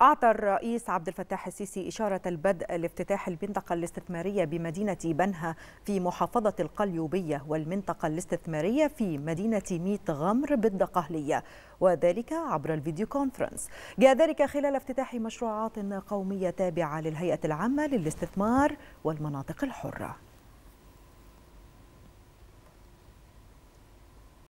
أعطى الرئيس عبد الفتاح السيسي إشارة البدء لافتتاح المنطقة الاستثمارية بمدينة بنها في محافظة القليوبية والمنطقة الاستثمارية في مدينة ميت غمر بالدقهلية وذلك عبر الفيديو كونفرنس. جاء ذلك خلال افتتاح مشروعات قومية تابعة للهيئة العامة للاستثمار والمناطق الحرة.